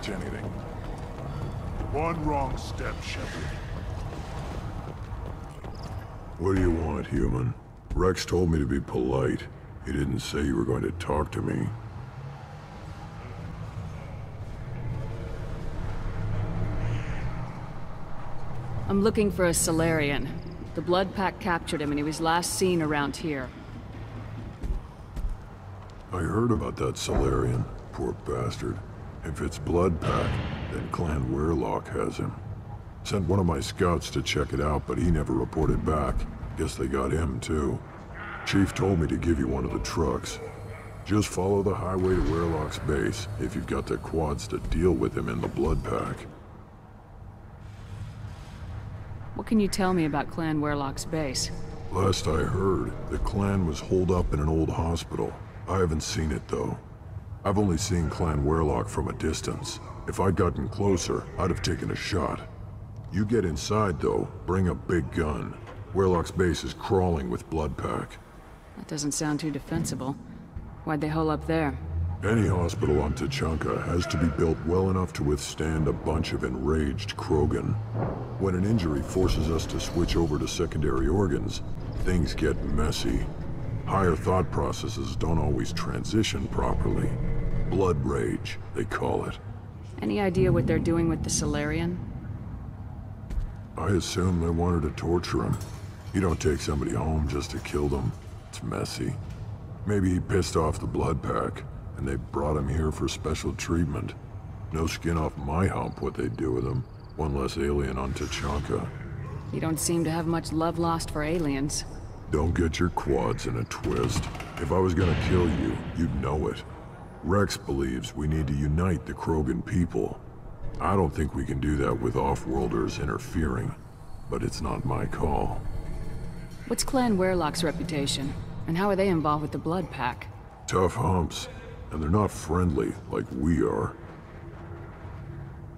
acknowledge anything. One wrong step, Shepard. What do you want, human? Wrex told me to be polite. He didn't say you were going to talk to me. I'm looking for a Salarian. The Blood Pack captured him and he was last seen around here. I heard about that Salarian. Poor bastard. If it's Blood Pack, then Clan Weyrloc has him. Sent one of my scouts to check it out, but he never reported back. Guess they got him, too. Chief told me to give you one of the trucks. Just follow the highway to Weyrloc's base, if you've got the quads to deal with him in the Blood Pack. What can you tell me about Clan Weyrloc's base? Last I heard, the clan was holed up in an old hospital. I haven't seen it, though. I've only seen Clan Weyrloc from a distance. If I'd gotten closer, I'd have taken a shot. You get inside, though, bring a big gun. Weyrloc's base is crawling with blood pack. That doesn't sound too defensible. Why'd they hole up there? Any hospital on Tuchanka has to be built well enough to withstand a bunch of enraged Krogan. When an injury forces us to switch over to secondary organs, things get messy. Higher thought processes don't always transition properly. Blood rage, they call it. Any idea what they're doing with the Salarian? I assume they wanted to torture him. You don't take somebody home just to kill them. It's messy. Maybe he pissed off the blood pack, and they brought him here for special treatment. No skin off my hump what they'd do with him. One less alien on Tuchanka. You don't seem to have much love lost for aliens. Don't get your quads in a twist. If I was gonna kill you, you'd know it. Wrex believes we need to unite the Krogan people. I don't think we can do that with off-worlders interfering, but it's not my call. What's Clan Weyrloc's reputation? And how are they involved with the Blood Pack? Tough humps, and they're not friendly like we are.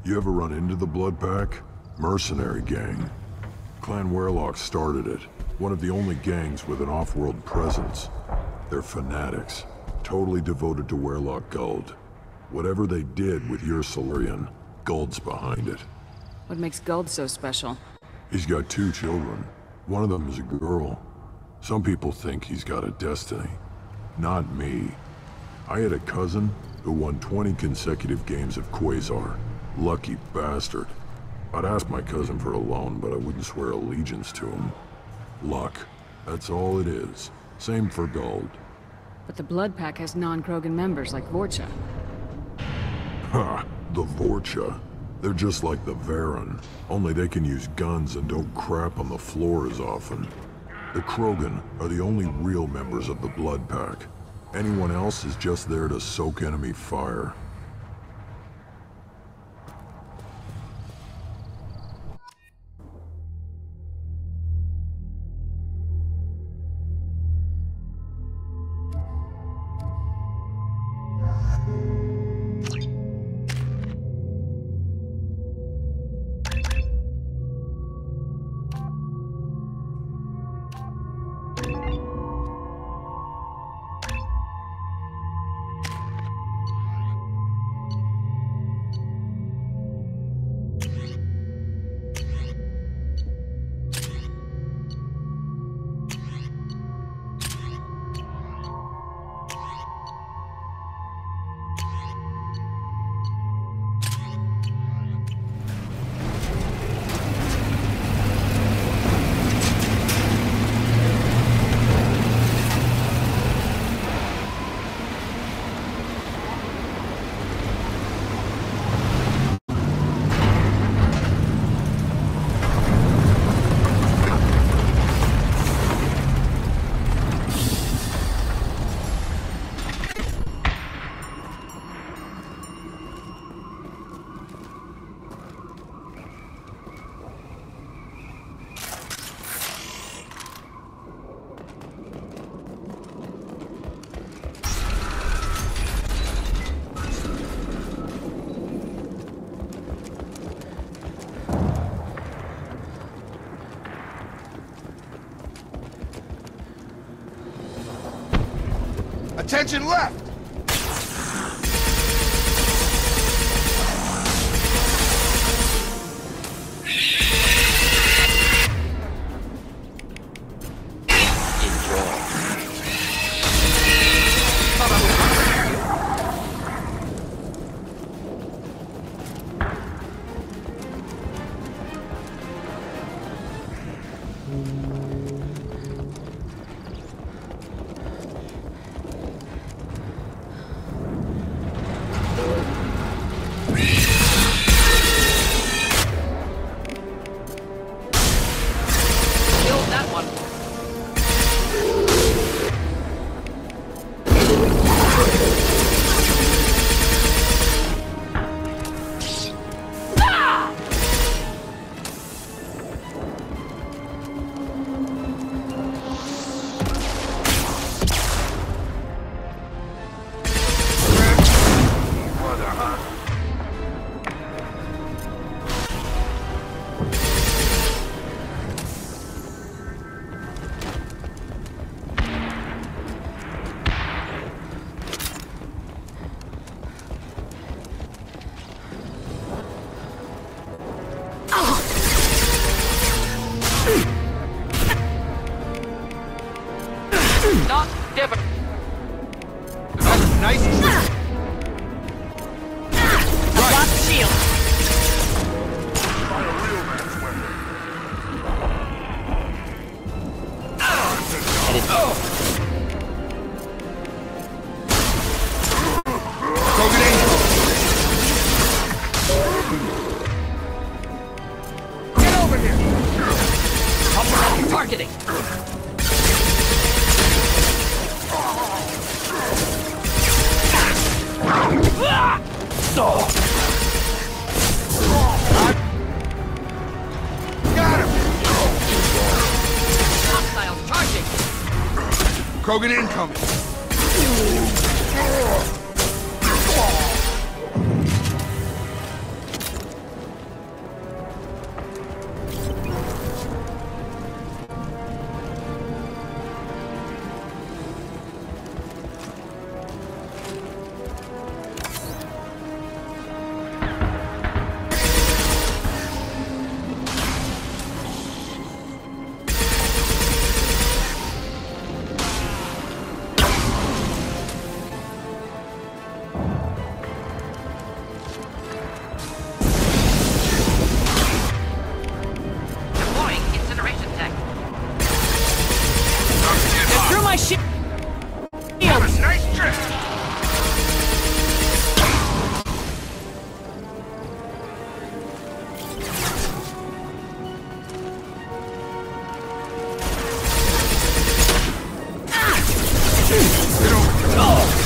You ever run into the Blood Pack? Mercenary gang. Clan Weyrloc started it. One of the only gangs with an off-world presence. They're fanatics. Totally devoted to Weyrloc Guld. Whatever they did with your Salarian, Guld's behind it. What makes Guld so special? He's got two children. One of them is a girl. Some people think he's got a destiny. Not me. I had a cousin who won 20 consecutive games of Quasar. Lucky bastard. I'd ask my cousin for a loan, but I wouldn't swear allegiance to him. Luck. That's all it is. Same for Guld. But the Blood Pack has non-Krogan members like Vorcha. Ha! The Vorcha. They're just like the Varren, only they can use guns and don't crap on the floor as often. The Krogan are the only real members of the Blood Pack. Anyone else is just there to soak enemy fire. Attention left! Get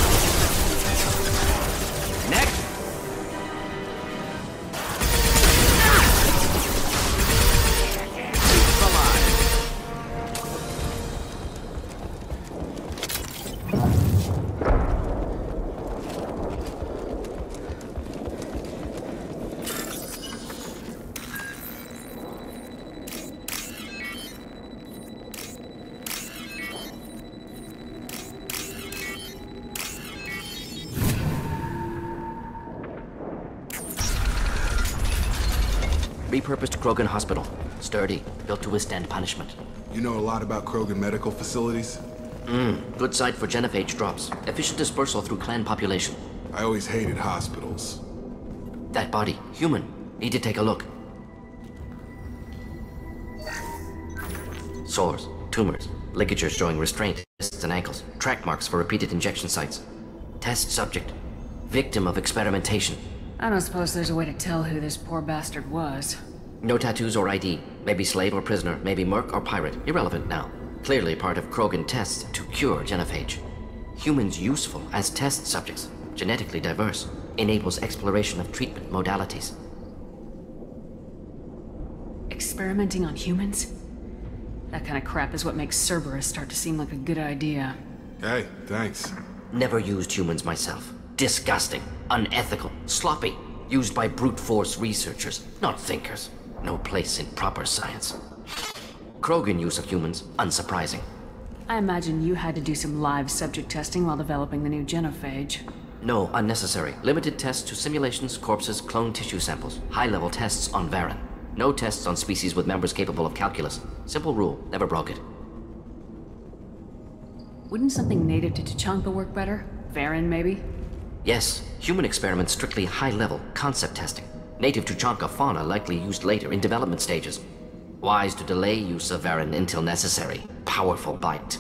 Krogan Hospital. Sturdy, built to withstand punishment. You know a lot about Krogan medical facilities? Mmm, Good site for genophage drops. Efficient dispersal through clan population. I always hated hospitals. That body, human. Need to take a look. Sores, tumors, ligatures showing restraint, wrists and ankles, track marks for repeated injection sites. Test subject. Victim of experimentation. I don't suppose there's a way to tell who this poor bastard was. No tattoos or ID. Maybe slave or prisoner, maybe merc or pirate. Irrelevant now. Clearly part of Krogan tests to cure genophage. Humans useful as test subjects, genetically diverse, enables exploration of treatment modalities. Experimenting on humans? That kind of crap is what makes Cerberus start to seem like a good idea. Hey, thanks. Never used humans myself. Disgusting, unethical, sloppy. Used by brute force researchers, not thinkers. No place in proper science. Krogan use of humans, unsurprising. I imagine you had to do some live subject testing while developing the new genophage. No, unnecessary. Limited tests to simulations, corpses, cloned tissue samples. High level tests on Varren. No tests on species with members capable of calculus. Simple rule, never broke it. Wouldn't something native to Tuchanka work better? Varren, maybe? Yes, human experiments strictly high level, concept testing. Native Tuchanka fauna likely used later in development stages. Wise to delay use of Varren until necessary. Powerful bite.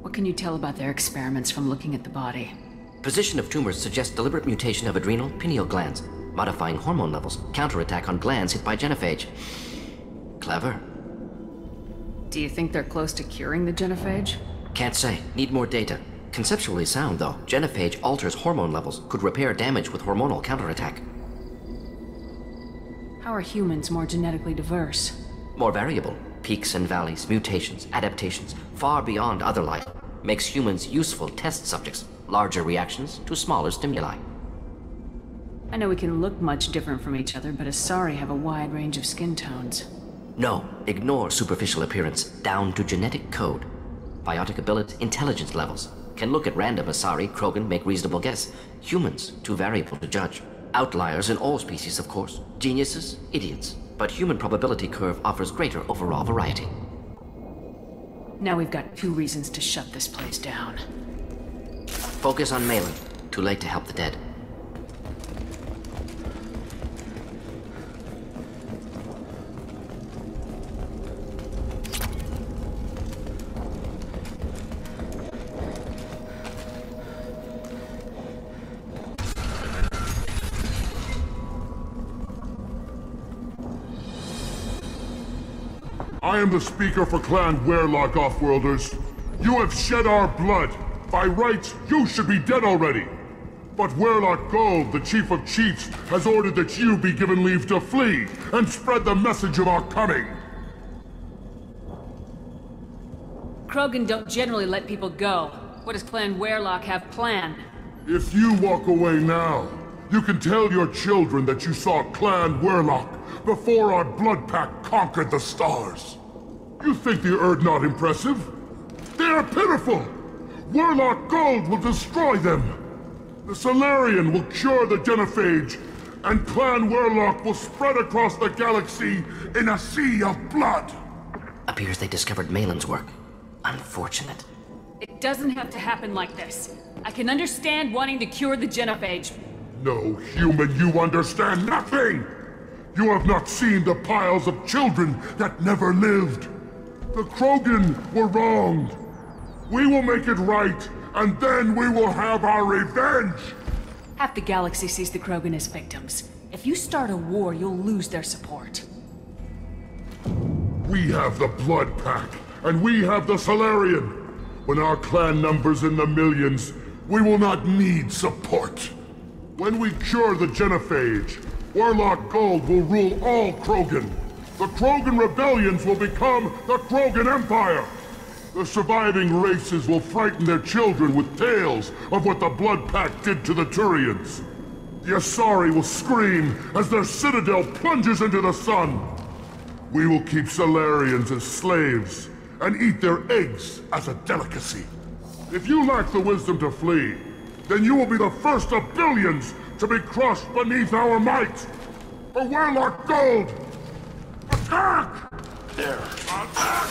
What can you tell about their experiments from looking at the body? Position of tumors suggests deliberate mutation of adrenal pineal glands, modifying hormone levels, counterattack on glands hit by genophage. Clever. Do you think they're close to curing the genophage? Can't say. Need more data. Conceptually sound, though. Genophage alters hormone levels, could repair damage with hormonal counterattack. How are humans more genetically diverse? More variable. Peaks and valleys, mutations, adaptations, far beyond other life. Makes humans useful test subjects. Larger reactions to smaller stimuli. I know we can look much different from each other, but Asari have a wide range of skin tones. No, ignore superficial appearance, down to genetic code. Biotic ability, intelligence levels. Can look at random Asari, Krogan, make reasonable guess. Humans, too variable to judge. Outliers in all species, of course. Geniuses, idiots. But human probability curve offers greater overall variety. Now we've got two reasons to shut this place down. Focus on Maelon. Too late to help the dead. I am the speaker for Clan Weyrloc Offworlders. You have shed our blood. By rights, you should be dead already. But Weyrloc Guld, the Chief of Chiefs, has ordered that you be given leave to flee and spread the message of our coming. Krogan don't generally let people go. What does Clan Weyrloc have planned? If you walk away now, you can tell your children that you saw Clan Weyrloc before our Blood Pack conquered the stars. You think the Urdnot impressive? They are pitiful! Weyrloc Guld will destroy them! The Salarian will cure the Genophage, and Clan Weyrloc will spread across the galaxy in a sea of blood! Appears they discovered Maelon's work. Unfortunate. It doesn't have to happen like this. I can understand wanting to cure the genophage. No human, you understand nothing! You have not seen the piles of children that never lived. The Krogan were wronged. We will make it right, and then we will have our revenge! Half the galaxy sees the Krogan as victims. If you start a war, you'll lose their support. We have the Blood Pack, and we have the Salarian. When our clan numbers in the millions, we will not need support. When we cure the Genophage, Weyrloc Guld will rule all Krogan. The Krogan rebellions will become the Krogan Empire. The surviving races will frighten their children with tales of what the Blood Pack did to the Turians. The Asari will scream as their citadel plunges into the sun. We will keep Solarians as slaves and eat their eggs as a delicacy. If you lack the wisdom to flee, then you will be the first of billions to be crushed beneath our might. For Weyrloc Guld! Attack! There. Attack!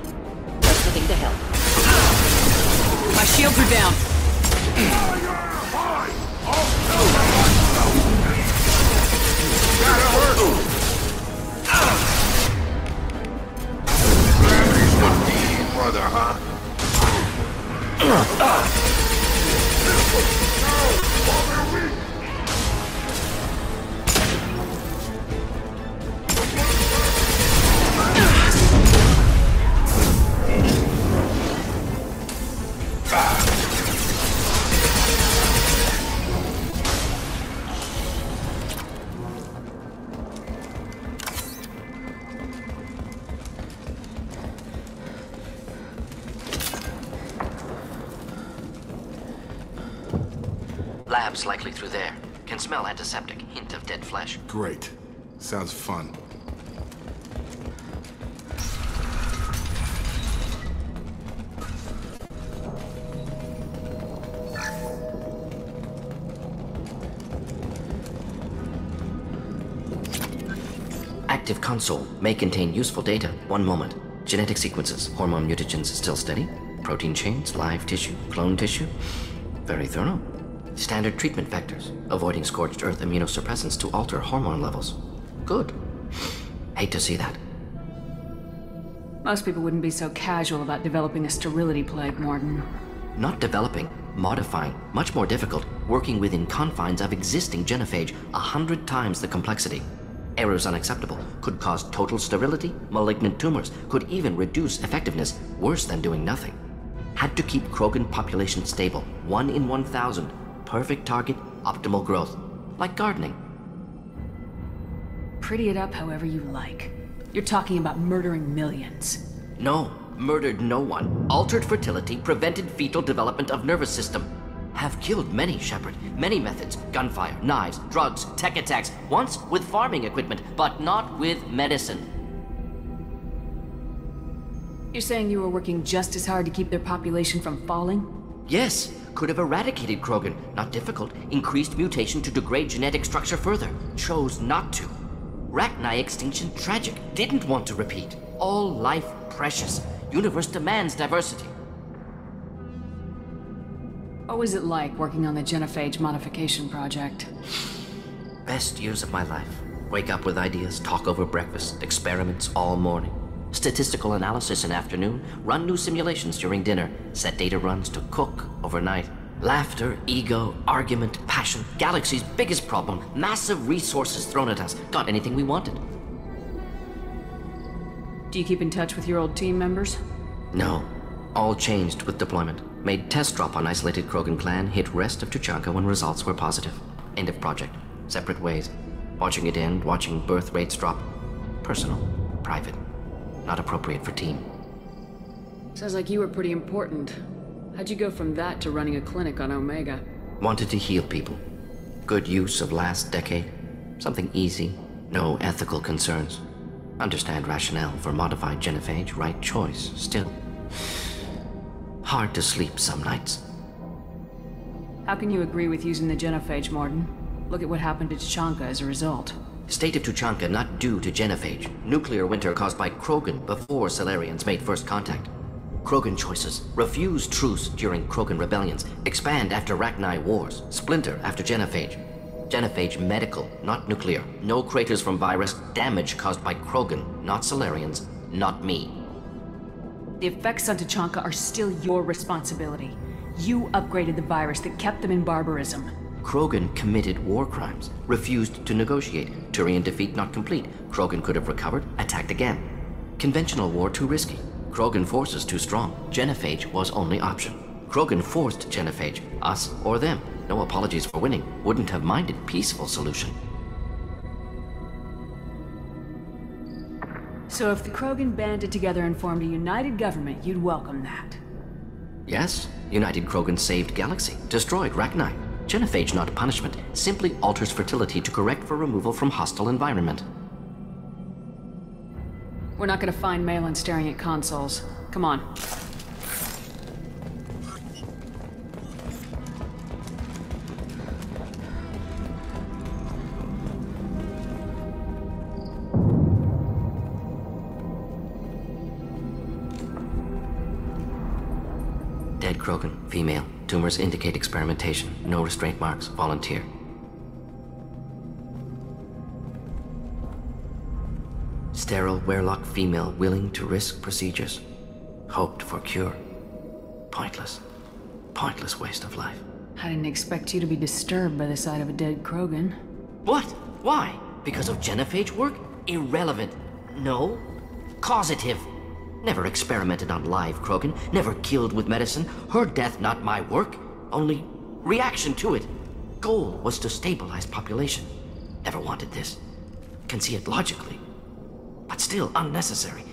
It. Proceeding to help. My shields are down. Brother, huh? Ah. Follow me! Labs likely through there. Can smell antiseptic. Hint of dead flesh. Great. Sounds fun. Active console may contain useful data. One moment. Genetic sequences, hormone mutagens still steady. Protein chains, live tissue, clone tissue. Very thorough. Standard treatment vectors, avoiding scorched earth immunosuppressants to alter hormone levels. Good. Hate to see that. Most people wouldn't be so casual about developing a sterility plague, Mordin. Not developing, modifying, much more difficult, working within confines of existing genophage, a hundred times the complexity. Errors unacceptable, could cause total sterility, malignant tumors, could even reduce effectiveness, worse than doing nothing. Had to keep Krogan population stable, one in 1,000, perfect target, optimal growth. Like gardening. Pretty it up however you like. You're talking about murdering millions. No, murdered no one. Altered fertility, prevented fetal development of nervous system. Have killed many, Shepard. Many methods. Gunfire, knives, drugs, tech attacks. Once with farming equipment, but not with medicine. You're saying you were working just as hard to keep their population from falling? Yes, could have eradicated Krogan. Not difficult. Increased mutation to degrade genetic structure further. Chose not to. Rachni extinction tragic. Didn't want to repeat. All life precious. Universe demands diversity. What was it like working on the genophage modification project? Best years of my life. Wake up with ideas, talk over breakfast, experiments all morning. Statistical analysis in afternoon, run new simulations during dinner, set data runs to cook overnight. Laughter, ego, argument, passion, galaxy's biggest problem, massive resources thrown at us. Got anything we wanted. Do you keep in touch with your old team members? No. All changed with deployment. Made test drop on isolated Krogan clan, hit rest of Tuchanka when results were positive. End of project. Separate ways. Watching it end, watching birth rates drop. Personal. Private. Not appropriate for team. Sounds like you were pretty important. How'd you go from that to running a clinic on Omega? Wanted to heal people. Good use of last decade. Something easy. No ethical concerns. Understand rationale for modified genophage, right choice, still. Hard to sleep some nights. How can you agree with using the genophage, Mordin? Look at what happened to Tuchanka as a result. State of Tuchanka not due to genophage. Nuclear winter caused by Krogan before Salarians made first contact. Krogan choices. Refuse truce during Krogan rebellions. Expand after Rachni wars. Splinter after genophage. Genophage medical, not nuclear. No craters from virus. Damage caused by Krogan, not Salarians, not me. The effects on Tuchanka are still your responsibility. You upgraded the virus that kept them in barbarism. Krogan committed war crimes, refused to negotiate. Turian defeat not complete. Krogan could have recovered, attacked again. Conventional war too risky. Krogan forces too strong. Genophage was only option. Krogan forced Genophage, us or them. No apologies for winning. Wouldn't have minded peaceful solution. So if the Krogan banded together and formed a united government, you'd welcome that. Yes, United Krogan saved Galaxy, destroyed Rachni. Genophage not punishment, simply alters fertility to correct for removal from hostile environment. We're not gonna find Maelon staring at consoles. Come on. Tumors indicate experimentation. No restraint marks. Volunteer. Sterile Weyrloc female willing to risk procedures. Hoped for cure. Pointless. Pointless waste of life. I didn't expect you to be disturbed by the sight of a dead Krogan. What? Why? Because of genophage work? Irrelevant. No. Causative. Never experimented on live Krogan, never killed with medicine. Her death not my work, only reaction to it. Goal was to stabilize population. Never wanted this. Can see it logically. But still unnecessary.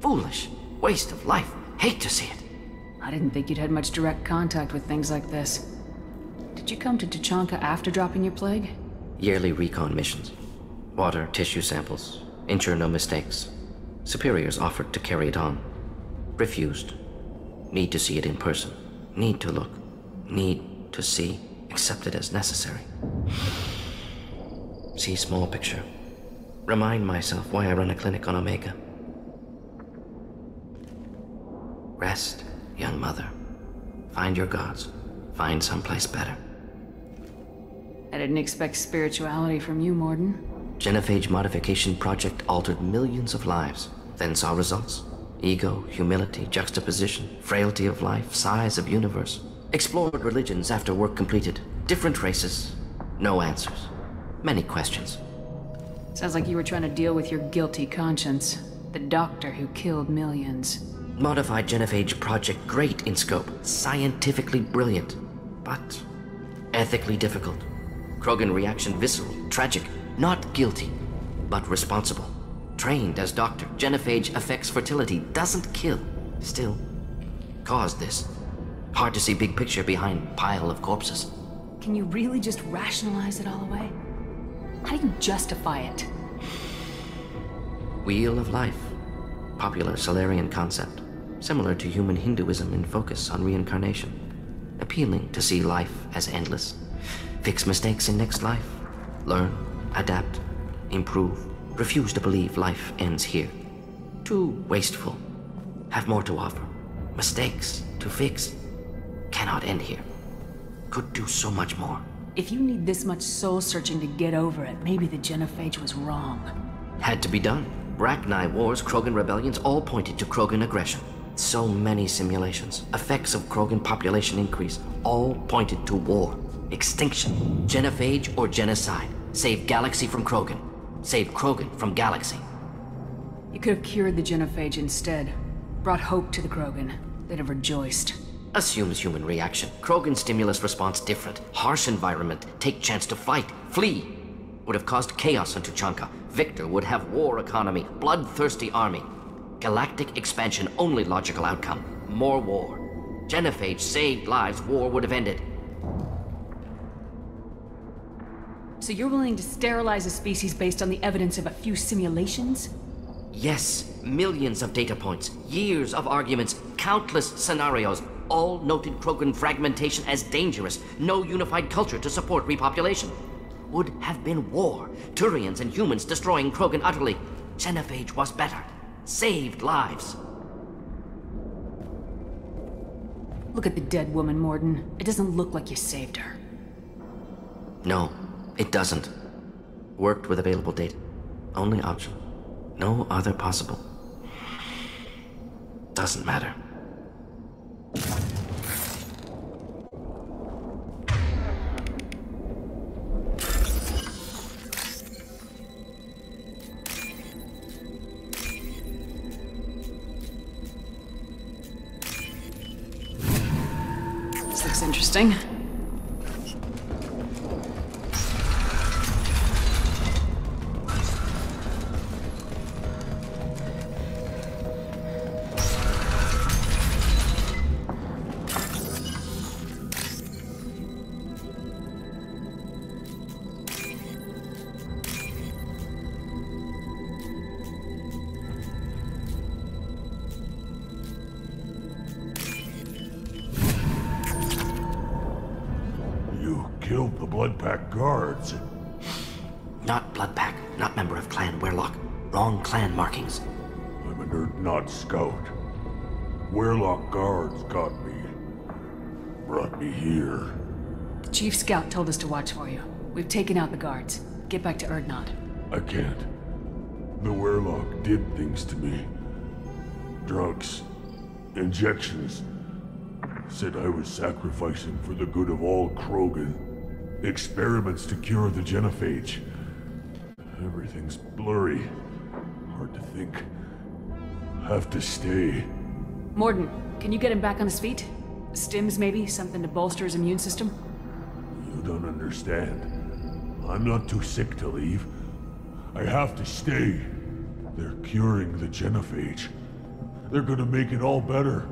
Foolish. Waste of life. Hate to see it. I didn't think you'd had much direct contact with things like this. Did you come to Tuchanka after dropping your plague? Yearly recon missions. Water, tissue samples. Ensure no mistakes. Superiors offered to carry it on. Refused. Need to see it in person. Need to look. Need to see. Accepted as necessary. See small picture. Remind myself why I run a clinic on Omega. Rest, young mother. Find your gods. Find someplace better. I didn't expect spirituality from you, Mordin. Genophage modification project altered millions of lives, then saw results. Ego, humility, juxtaposition, frailty of life, size of universe. Explored religions after work completed. Different races. No answers. Many questions. Sounds like you were trying to deal with your guilty conscience. The doctor who killed millions. Modified Genophage project great in scope, scientifically brilliant, but ethically difficult. Krogan reaction visceral, tragic, not guilty, but responsible. Trained as doctor, Genophage affects fertility, doesn't kill. Still, caused this. Hard to see big picture behind pile of corpses. Can you really just rationalize it all away? How do you justify it? Wheel of Life. Popular Salarian concept. Similar to human Hinduism in focus on reincarnation. Appealing to see life as endless. Fix mistakes in next life. Learn, adapt, improve. Refuse to believe life ends here. Too wasteful. Have more to offer. Mistakes to fix. Cannot end here. Could do so much more. If you need this much soul searching to get over it, maybe the Genophage was wrong. Had to be done. Rachni wars, Krogan rebellions all pointed to Krogan aggression. So many simulations, effects of Krogan population increase, all pointed to war, extinction, genophage or genocide. Save galaxy from Krogan. Save Krogan from galaxy. You could have cured the Genophage instead. Brought hope to the Krogan. They'd have rejoiced. Assumes human reaction. Krogan stimulus response different. Harsh environment. Take chance to fight. Flee. Would have caused chaos on Tuchanka. Victor would have war economy. Bloodthirsty army. Galactic expansion only logical outcome. More war. Genophage saved lives. War would have ended. So you're willing to sterilize a species based on the evidence of a few simulations? Yes, millions of data points, years of arguments, countless scenarios, all noted Krogan fragmentation as dangerous, no unified culture to support repopulation. Would have been war, Turians and humans destroying Krogan utterly. Genophage was better, saved lives. Look at the dead woman, Mordin. It doesn't look like you saved her. No, it doesn't. Worked with available data. Only option. No other possible. Doesn't matter. This looks interesting. Here. The Chief Scout told us to watch for you. We've taken out the guards. Get back to Urdnot. I can't. The Weyrloc did things to me. Drugs. Injections. Said I was sacrificing for the good of all Krogan. Experiments to cure the genophage. Everything's blurry. Hard to think. Have to stay. Mordin, can you get him back on his feet? Stims, maybe? Something to bolster his immune system? You don't understand. I'm not too sick to leave. I have to stay. They're curing the genophage. They're gonna make it all better.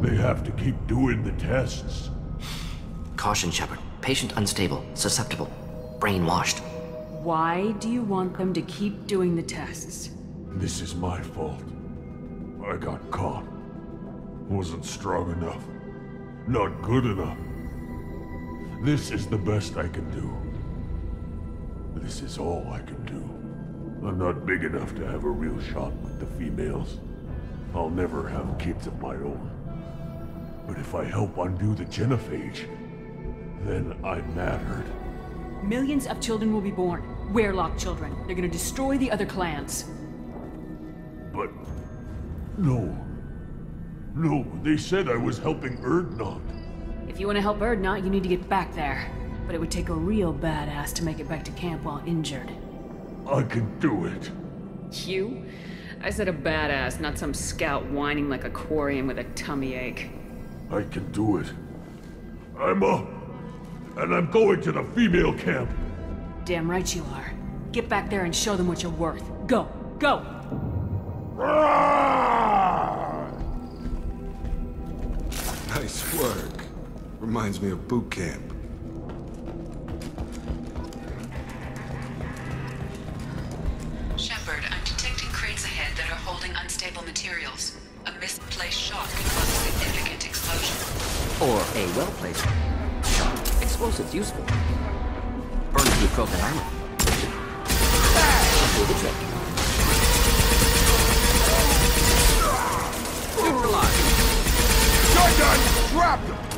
They have to keep doing the tests. Caution, Shepard. Patient unstable, susceptible, brainwashed. Why do you want them to keep doing the tests? This is my fault. I got caught. Wasn't strong enough. Not good enough. This is the best I can do. This is all I can do. I'm not big enough to have a real shot with the females. I'll never have kids of my own. But if I help undo the genophage, then I mattered. Millions of children will be born. Weyrloc children. They're gonna destroy the other clans. But... No. No, they said I was helping Urdnot. If you want to help Urdnot, you need to get back there. But it would take a real badass to make it back to camp while injured. I can do it. You? I said a badass, not some scout whining like a quarian with a tummy ache. I can do it. I'm up. And I'm going to the female camp. Damn right you are. Get back there and show them what you're worth. Go! Go! Nice work. Reminds me of boot camp. Shepard, I'm detecting crates ahead that are holding unstable materials. A misplaced shot can cause a significant explosion. Or a well-placed shot. Explosives useful. Burn through Krogan armor. Do the trick. rápido!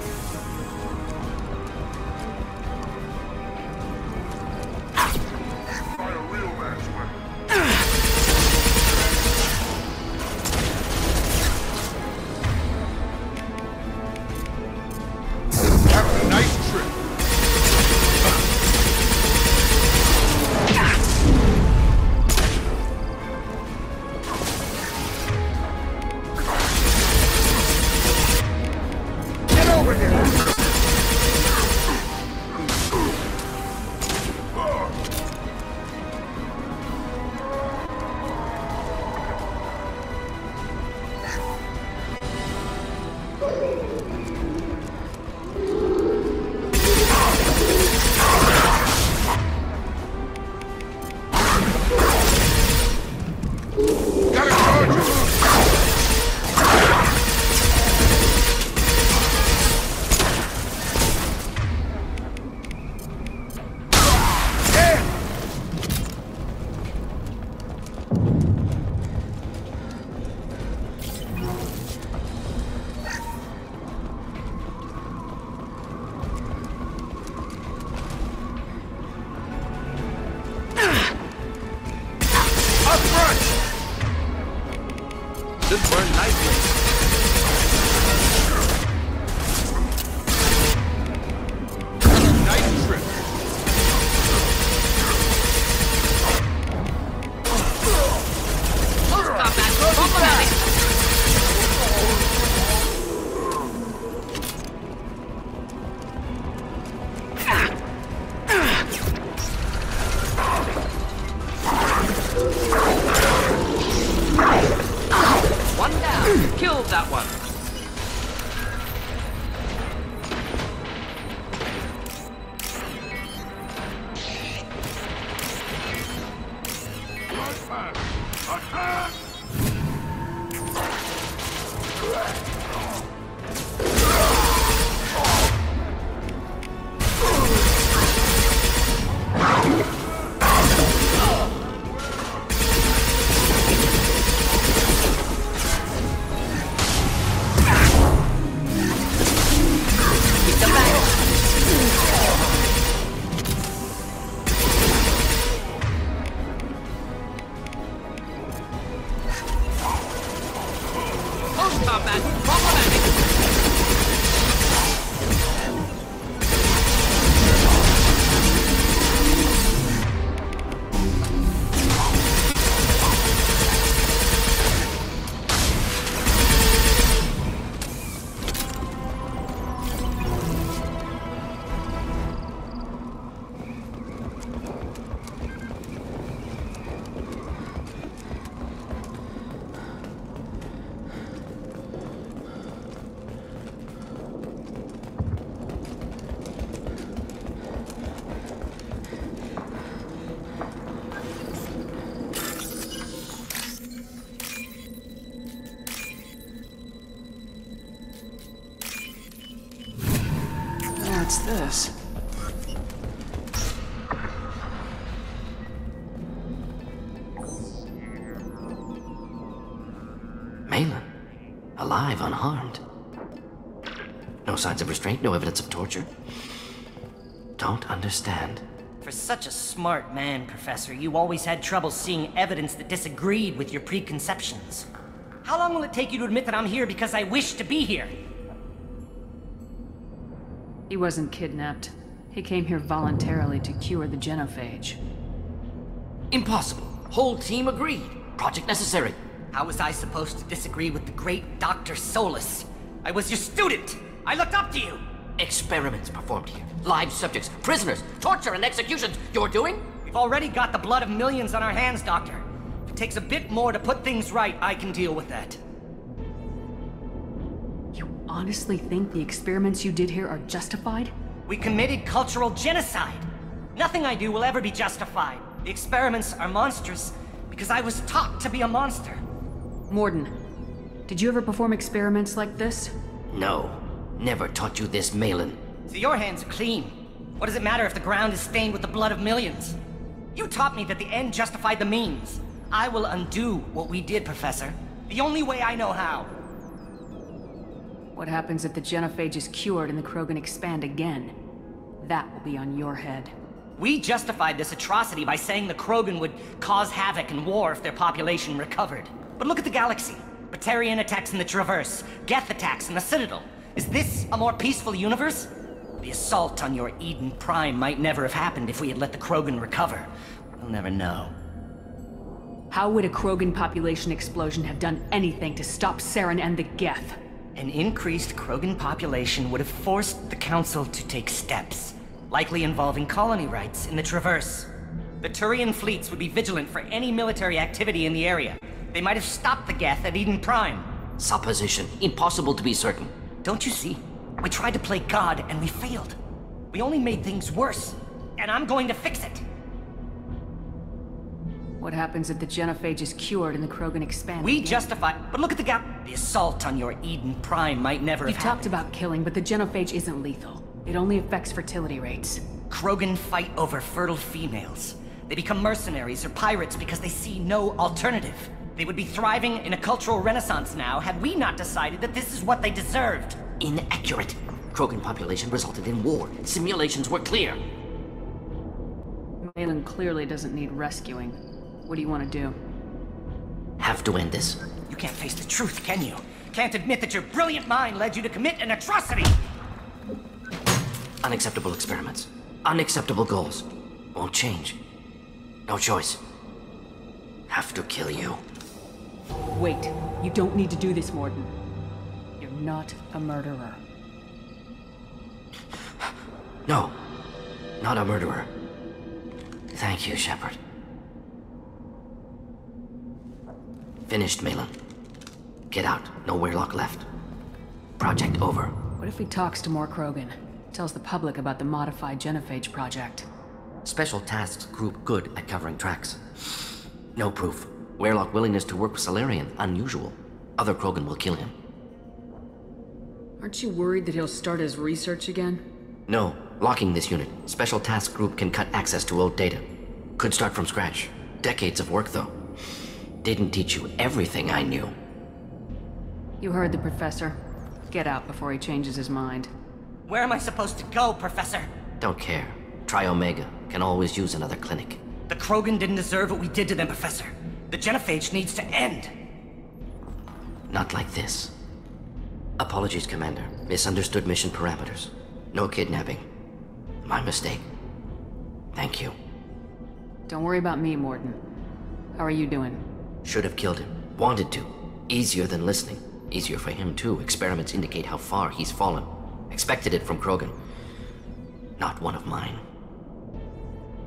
What's this? Maelon. Alive, unharmed. No signs of restraint, no evidence of torture. Don't understand. For such a smart man, Professor, you always had trouble seeing evidence that disagreed with your preconceptions. How long will it take you to admit that I'm here because I wish to be here? He wasn't kidnapped. He came here voluntarily to cure the genophage. Impossible. Whole team agreed. Project necessary. How was I supposed to disagree with the great Dr. Solus? I was your student! I looked up to you! Experiments performed here. Live subjects, prisoners, torture and executions. You're doing? We've already got the blood of millions on our hands, Doctor. If it takes a bit more to put things right, I can deal with that. Honestly think the experiments you did here are justified? We committed cultural genocide. Nothing I do will ever be justified. The experiments are monstrous because I was taught to be a monster. Mordin, did you ever perform experiments like this? No. Never taught you this, Maelon. So your hands are clean. What does it matter if the ground is stained with the blood of millions? You taught me that the end justified the means. I will undo what we did, Professor. The only way I know how. What happens if the genophage is cured and the Krogan expand again? That will be on your head. We justified this atrocity by saying the Krogan would cause havoc and war if their population recovered. But look at the galaxy. Batarian attacks in the Traverse, Geth attacks in the Citadel. Is this a more peaceful universe? The assault on your Eden Prime might never have happened if we had let the Krogan recover. We'll never know. How would a Krogan population explosion have done anything to stop Saren and the Geth? An increased Krogan population would have forced the Council to take steps, likely involving colony rights in the Traverse. The Turian fleets would be vigilant for any military activity in the area. They might have stopped the Geth at Eden Prime. Supposition. Impossible to be certain. Don't you see? We tried to play God and we failed. We only made things worse. And I'm going to fix it. What happens if the genophage is cured and the Krogan expand? We again? justify. But look at the gap. The assault on your Eden Prime might never You've have talked happened. about killing, but the genophage isn't lethal. It only affects fertility rates. Krogan fight over fertile females. They become mercenaries or pirates because they see no alternative. They would be thriving in a cultural renaissance now had we not decided that this is what they deserved. Inaccurate. Krogan population resulted in war. Simulations were clear. Maelon clearly doesn't need rescuing. What do you want to do? Have to end this. You can't face the truth, can you? Can't admit that your brilliant mind led you to commit an atrocity! Unacceptable experiments. Unacceptable goals. Won't change. No choice. Have to kill you. Wait, you don't need to do this, Mordin. You're not a murderer. No. Not a murderer. Thank you, Shepard. Finished, Maelon. Get out. No Weyrloc left. Project over. What if he talks to more Krogan? Tells the public about the modified genophage project? Special Tasks Group good at covering tracks. No proof. Weyrloc willingness to work with Salarian unusual. Other Krogan will kill him. Aren't you worried that he'll start his research again? No. Locking this unit. Special Task Group can cut access to old data. Could start from scratch. Decades of work, though. Didn't teach you everything I knew. You heard the professor. Get out before he changes his mind. Where am I supposed to go, Professor? Don't care. Try Omega. Can always use another clinic. The Krogan didn't deserve what we did to them, Professor. The genophage needs to end. Not like this. Apologies, Commander. Misunderstood mission parameters. No kidnapping. My mistake. Thank you. Don't worry about me, Mordin. How are you doing? Should have killed him. Wanted to. Easier than listening. Easier for him, too. Experiments indicate how far he's fallen. Expected it from Krogan. Not one of mine.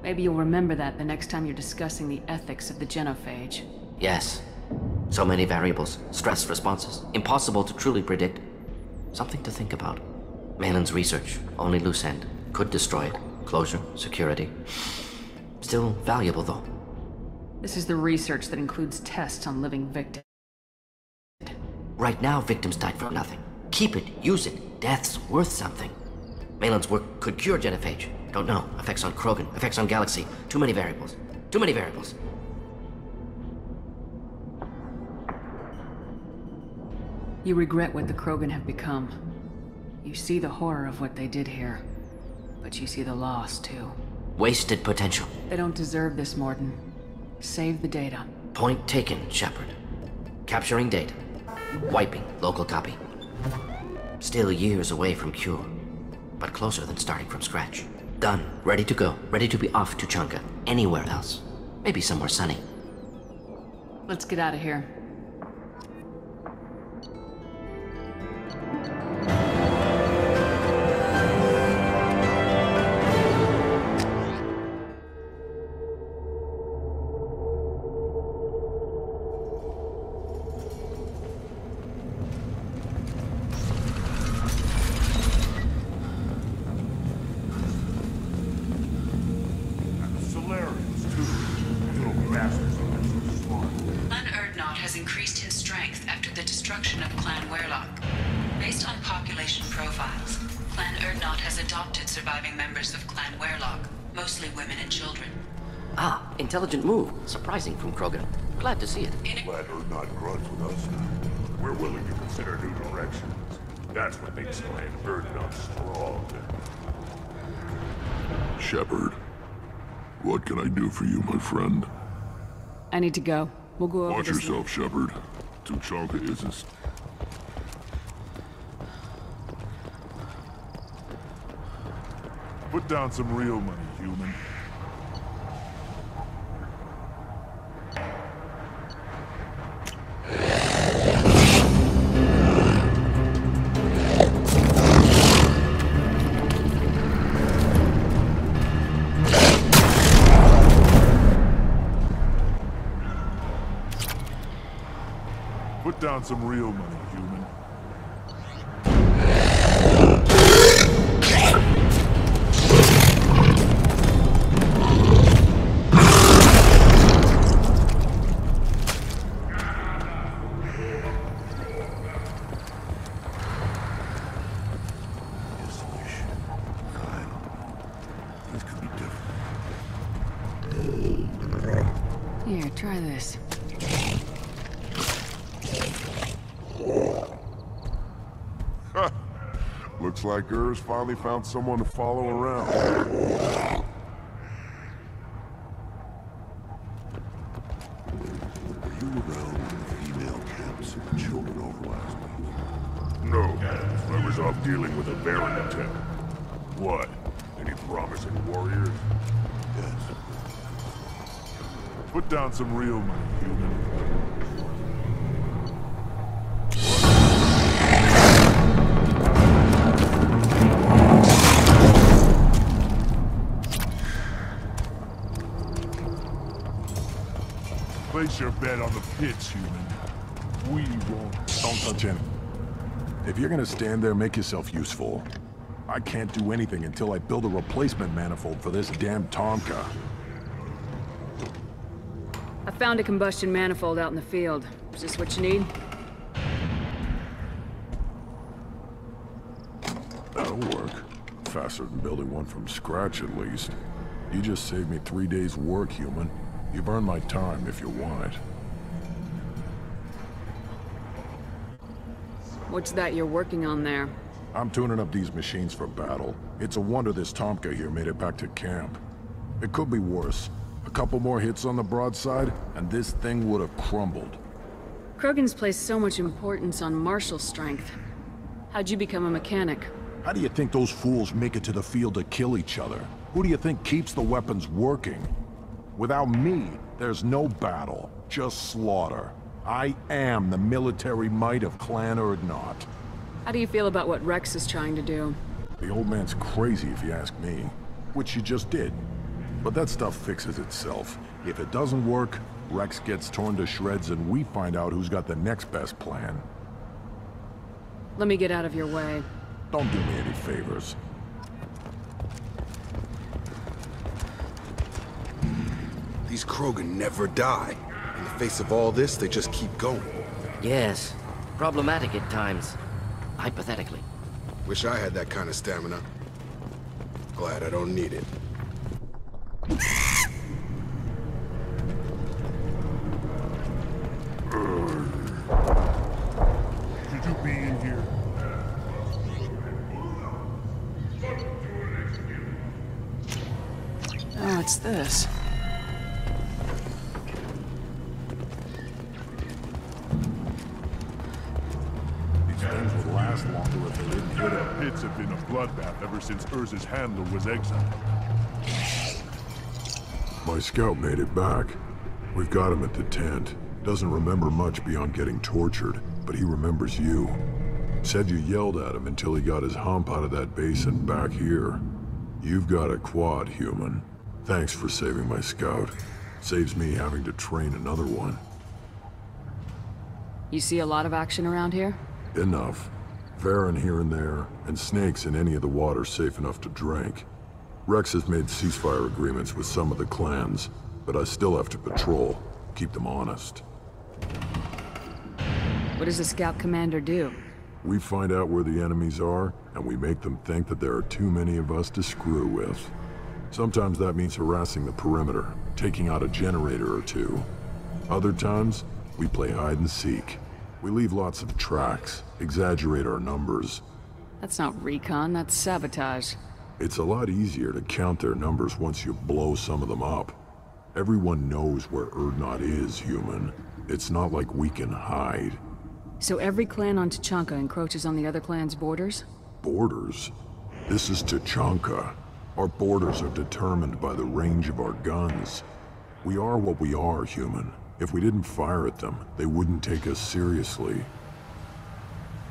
Maybe you'll remember that the next time you're discussing the ethics of the genophage. Yes. So many variables. Stress responses. Impossible to truly predict. Something to think about. Maelon's research. Only loose end. Could destroy it. Closure. Security. Still valuable, though. This is the research that includes tests on living victims. Right now, victims died for nothing. Keep it, use it. Death's worth something. Maelon's work could cure genophage. Don't know. Effects on Krogan, effects on Galaxy. Too many variables. Too many variables. You regret what the Krogan have become. You see the horror of what they did here. But you see the loss, too. Wasted potential. They don't deserve this, Mordin. Save the data. Point taken, Shepard. Capturing data. Wiping local copy. Still years away from cure, but closer than starting from scratch. Done. Ready to go. Ready to be off Tuchanka. Anywhere else. Maybe somewhere sunny. Let's get out of here. That's what makes Clan Urdnot strong. Shepard, what can I do for you, my friend? I need to go. We'll go over Watch this. yourself, Shepard. Tuchanka isn't... Put down some real money, human. Down some real money, like Urs finally found someone to follow around. Were you around when female camps and children over last week? No, I was off dealing with a variant tech. What? Any promising warriors? Yes. Put down some real Place your bet on the pits, human. We won't. Don't touch him. If you're gonna stand there, make yourself useful. I can't do anything until I build a replacement manifold for this damn Tomkah. I found a combustion manifold out in the field. Is this what you need? That'll work. Faster than building one from scratch, at least. You just saved me three days' work, human. You've earned my time if you want it. What's that you're working on there? I'm tuning up these machines for battle. It's a wonder this Tomkah here made it back to camp. It could be worse. A couple more hits on the broadside, and this thing would have crumbled. Krogan's placed so much importance on martial strength. How'd you become a mechanic? How do you think those fools make it to the field to kill each other? Who do you think keeps the weapons working? Without me, there's no battle, just slaughter. I am the military might of Clan Urdnot. How do you feel about what Wrex is trying to do? The old man's crazy if you ask me, which you just did. But that stuff fixes itself. If it doesn't work, Wrex gets torn to shreds and we find out who's got the next best plan. Let me get out of your way. Don't do me any favors. These Krogan never die. In the face of all this, they just keep going. Yes. Problematic at times. Hypothetically. Wish I had that kind of stamina. Glad I don't need it. Should you be in here? Oh, What's this? Bloodbath ever since Urza's handler was exiled. My scout made it back. We've got him at the tent. Doesn't remember much beyond getting tortured, but he remembers you. Said you yelled at him until he got his hump out of that basin back here. You've got a quad, human. Thanks for saving my scout. Saves me having to train another one. You see a lot of action around here? Enough. Varren here and there, and snakes in any of the water safe enough to drink. Wrex has made ceasefire agreements with some of the clans, but I still have to patrol, keep them honest. What does the scout commander do? We find out where the enemies are, and we make them think that there are too many of us to screw with. Sometimes that means harassing the perimeter, taking out a generator or two. Other times, we play hide and seek. We leave lots of tracks, exaggerate our numbers. That's not recon, that's sabotage. It's a lot easier to count their numbers once you blow some of them up. Everyone knows where Urdnot is, human. It's not like we can hide. So every clan on Tuchanka encroaches on the other clan's borders? Borders? This is Tuchanka. Our borders are determined by the range of our guns. We are what we are, human. If we didn't fire at them, they wouldn't take us seriously.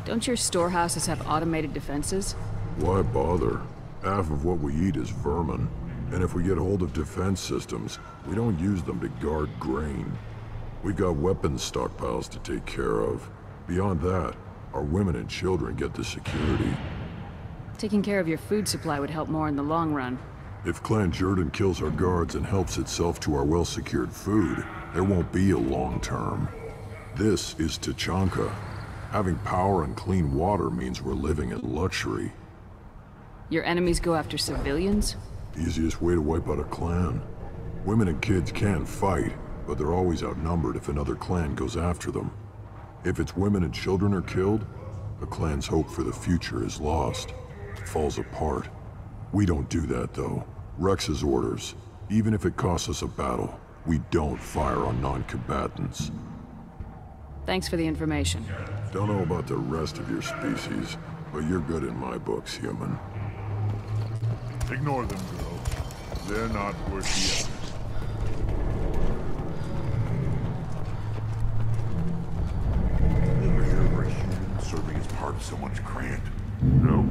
Don't your storehouses have automated defenses? Why bother? Half of what we eat is vermin. And if we get hold of defense systems, we don't use them to guard grain. We've got weapons stockpiles to take care of. Beyond that, our women and children get the security. Taking care of your food supply would help more in the long run. If Clan Jordan kills our guards and helps itself to our well-secured food, there won't be a long term. This is Tuchanka. Having power and clean water means we're living in luxury. Your enemies go after civilians? Easiest way to wipe out a clan. Women and kids can't fight, but they're always outnumbered if another clan goes after them. If its women and children are killed, a clan's hope for the future is lost. falls apart. We don't do that, though. Wrex's orders. Even if it costs us a battle, we don't fire on non-combatants. Thanks for the information. Don't know about the rest of your species, but you're good in my books, human. Ignore them, girl. They're not worth the effort. Ever hear of serving as part of someone's clan? No.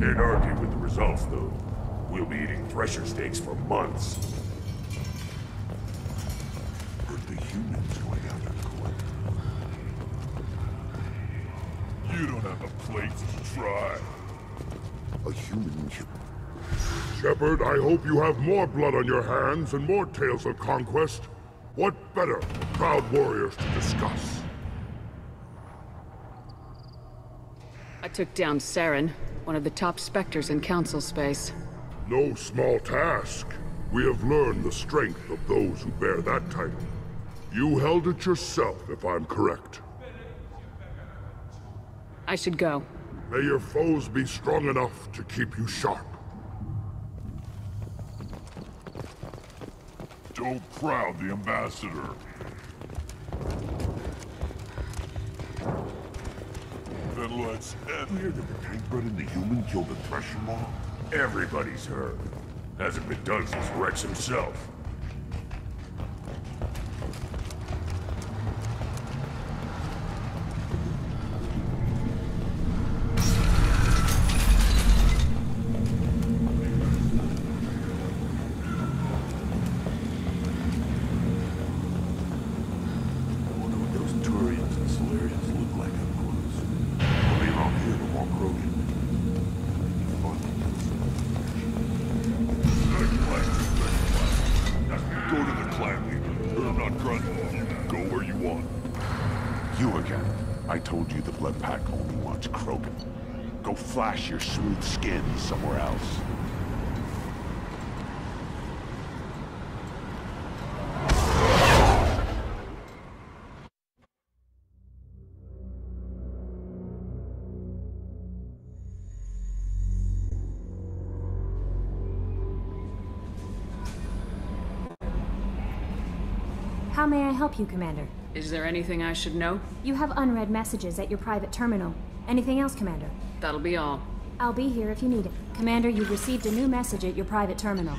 Can't argue with the results, though. We'll be eating thresher steaks for months. Heard the humans going after Court. You don't have a plates to try. A human Shepard, I hope you have more blood on your hands and more tales of conquest. What better for proud warriors to discuss? I took down Saren, one of the top specters in Council space. No small task. We have learned the strength of those who bear that title. You held it yourself, if I'm correct. I should go. May your foes be strong enough to keep you sharp. Don't Proud, the ambassador. Then let's end here. Did the Tankbird and the human killed the Thresher Maw? Everybody's heard. Hasn't been done since Wrex himself. You again. I told you the Blood Pack only wants Krogan. Go flash your smooth skin somewhere else. How may I help you, Commander? Is there anything I should know? You have unread messages at your private terminal. Anything else, Commander? That'll be all. I'll be here if you need it. Commander, you've received a new message at your private terminal.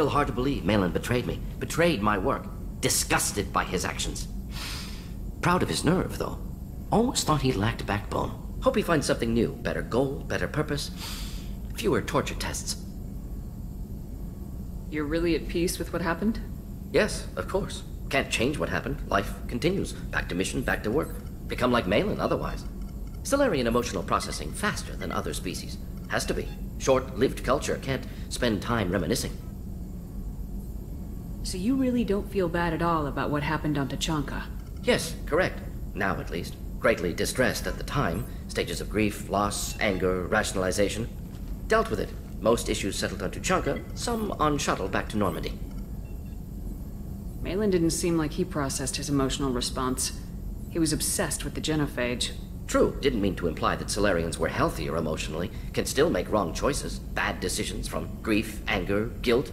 Still hard to believe Maelon betrayed me. Betrayed my work. Disgusted by his actions. Proud of his nerve, though. Almost thought he lacked backbone. Hope he finds something new. Better goal, better purpose. Fewer torture tests. You're really at peace with what happened? Yes, of course. Can't change what happened. Life continues. Back to mission, back to work. Become like Maelon otherwise. Salarian emotional processing faster than other species. Has to be. Short-lived culture can't spend time reminiscing. So you really don't feel bad at all about what happened on Tuchanka? Yes, correct. Now at least. Greatly distressed at the time. Stages of grief, loss, anger, rationalization. Dealt with it. Most issues settled on Tuchanka, some on shuttle back to Normandy. Maelon didn't seem like he processed his emotional response. He was obsessed with the genophage. True, didn't mean to imply that Salarians were healthier emotionally, can still make wrong choices, bad decisions from grief, anger, guilt.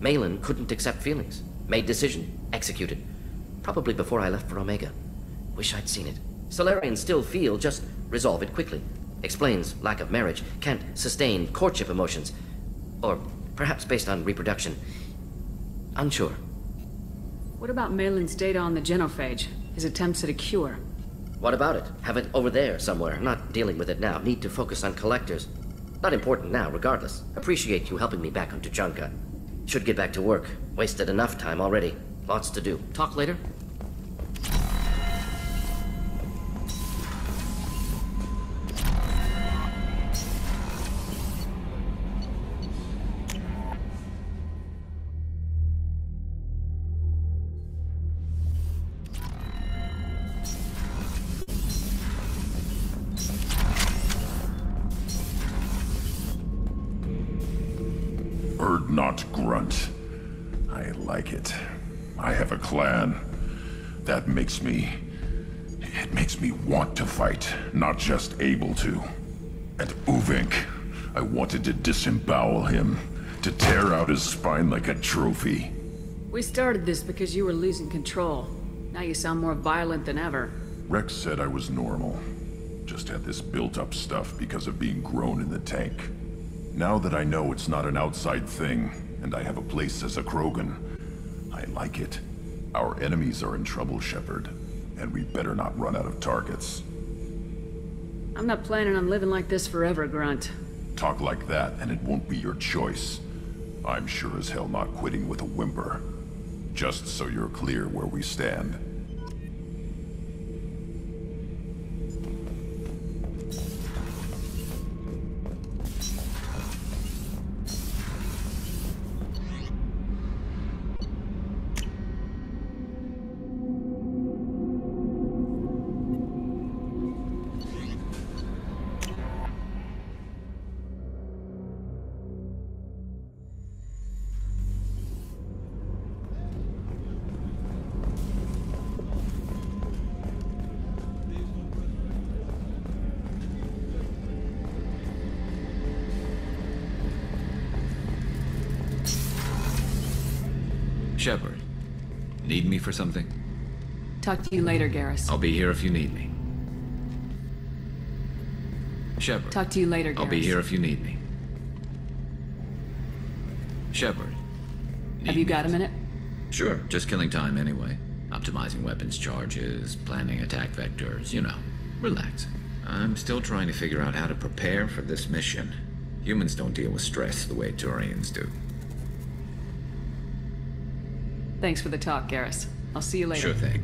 Maelon couldn't accept feelings. Made decision, executed. Probably before I left for Omega. Wish I'd seen it. Salarians still feel, just resolve it quickly. Explains lack of marriage, can't sustain courtship emotions. Or perhaps based on reproduction. Unsure. What about Maelon's data on the genophage? His attempts at a cure? What about it? Have it over there somewhere. Not dealing with it now. Need to focus on collectors. Not important now, regardless. Appreciate you helping me back on Tuchanka. Should get back to work. Wasted enough time already. Lots to do. Talk later? Urdnot grunt. I like it. I have a clan. That makes me... It makes me want to fight, not just able to. And Uvenk, I wanted to disembowel him, to tear out his spine like a trophy. We started this because you were losing control. Now you sound more violent than ever. Wrex said I was normal. Just had this built-up stuff because of being grown in the tank. Now that I know it's not an outside thing, and I have a place as a Krogan, I like it. Our enemies are in trouble, Shepard, and we better not run out of targets. I'm not planning on living like this forever, Grunt. Talk like that, and it won't be your choice. I'm sure as hell not quitting with a whimper. Just so you're clear where we stand. Me for something? Talk to you later, Garrus. I'll be here if you need me. Shepard. Talk to you later, I'll be here if you need me. Shepard. Have you got a minute? Sure, just killing time anyway. Optimizing weapons charges, planning attack vectors, you know. Relax. I'm still trying to figure out how to prepare for this mission. Humans don't deal with stress the way Turians do. Thanks for the talk, Garrus. I'll see you later. Sure thing.